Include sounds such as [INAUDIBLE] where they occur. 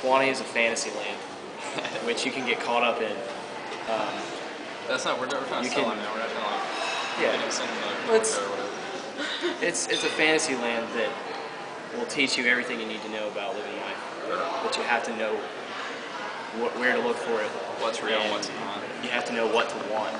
Sewanee is a fantasy land, [LAUGHS] which you can get caught up in. Um, That's not. We're, we're trying to sell can- now. We're not trying to like Yeah. like it's- [LAUGHS] [LAUGHS] it's it's a fantasy land that will teach you everything you need to know about living life. But you have to know wh- where to look for it. What's real and what's not. You have to know what to want.